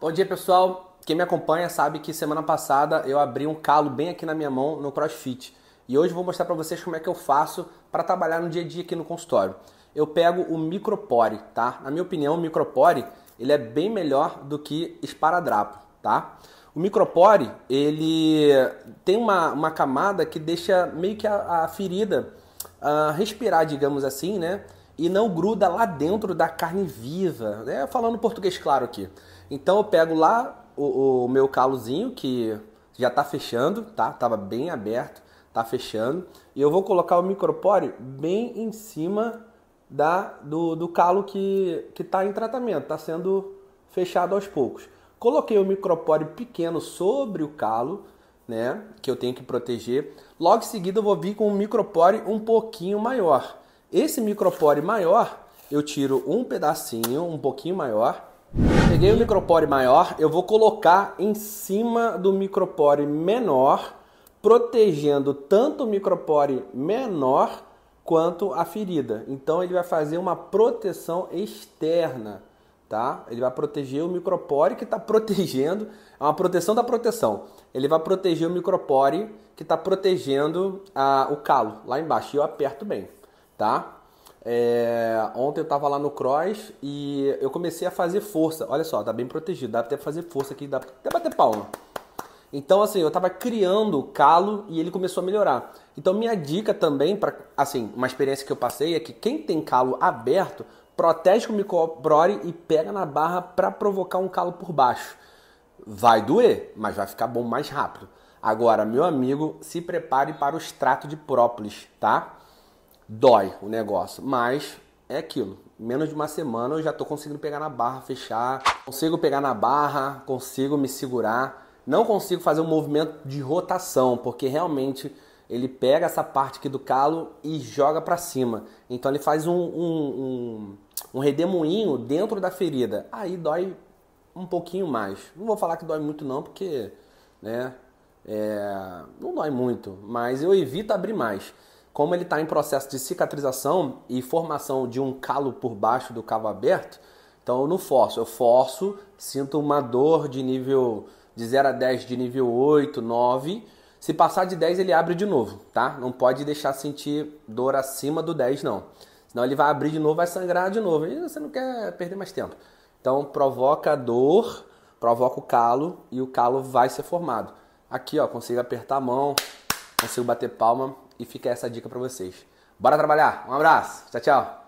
Bom dia, pessoal. Quem me acompanha sabe que semana passada eu abri um calo bem aqui na minha mão no CrossFit. E hoje vou mostrar para vocês como é que eu faço para trabalhar no dia a dia aqui no consultório. Eu pego o micropore, tá? Na minha opinião, o micropore, ele é bem melhor do que esparadrapo, tá? O micropore, ele tem uma, uma camada que deixa meio que a, a ferida uh, respirar, digamos assim, né? E não gruda lá dentro da carne viva, né? Falando português claro aqui. Então eu pego lá o, o meu calozinho que já está fechando, tá? Tava bem aberto, tá fechando. E eu vou colocar o micropore bem em cima da, do, do calo que está em tratamento, está sendo fechado aos poucos. Coloquei o micropore pequeno sobre o calo, né? Que eu tenho que proteger. Logo em seguida eu vou vir com um micropore um pouquinho maior. Esse micropore maior, eu tiro um pedacinho, um pouquinho maior, Peguei o micropore maior, eu vou colocar em cima do micropore menor, protegendo tanto o micropore menor quanto a ferida. Então ele vai fazer uma proteção externa, tá? Ele vai proteger o micropore que está protegendo, é uma proteção da proteção. Ele vai proteger o micropore que está protegendo a, o calo lá embaixo. E eu aperto bem, tá? É, ontem eu estava lá no cross e eu comecei a fazer força. Olha só, tá bem protegido, dá até fazer força aqui, dá até bater palma. Então, assim, eu estava criando calo e ele começou a melhorar. Então, minha dica também, para assim, uma experiência que eu passei é que quem tem calo aberto, protege com o microbrore e pega na barra para provocar um calo por baixo. Vai doer, mas vai ficar bom mais rápido. Agora, meu amigo, se prepare para o extrato de própolis, tá? Dói o negócio, mas é aquilo. Menos de uma semana eu já estou conseguindo pegar na barra, fechar, consigo pegar na barra, consigo me segurar. Não consigo fazer um movimento de rotação, porque realmente ele pega essa parte aqui do calo e joga para cima. Então ele faz um, um, um, um redemoinho dentro da ferida. Aí dói um pouquinho mais. Não vou falar que dói muito não, porque né, é, não dói muito, mas eu evito abrir mais. Como ele está em processo de cicatrização e formação de um calo por baixo do cavo aberto, então eu não forço. Eu forço, sinto uma dor de nível de 0 a 10 de nível 8, 9. Se passar de 10, ele abre de novo, tá? Não pode deixar sentir dor acima do 10, não. Senão ele vai abrir de novo, vai sangrar de novo. E você não quer perder mais tempo. Então provoca dor, provoca o calo e o calo vai ser formado. Aqui, ó, consigo apertar a mão, consigo bater palma e fica essa dica para vocês. Bora trabalhar. Um abraço. Tchau, tchau.